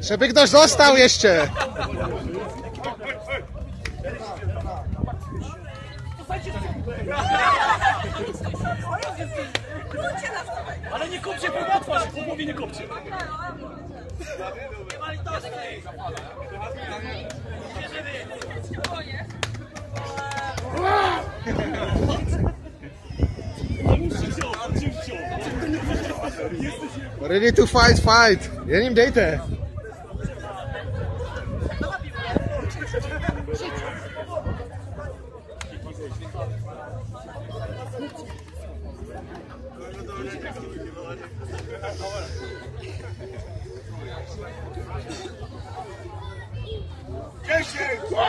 Żeby ktoś został jeszcze. Ale nie kupcie po twarz, po głowie nie kupcie. Ready to fight, fight. Jenim dejte. Yes, yes.